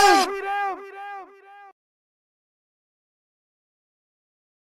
Swedish!